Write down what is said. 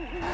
Ha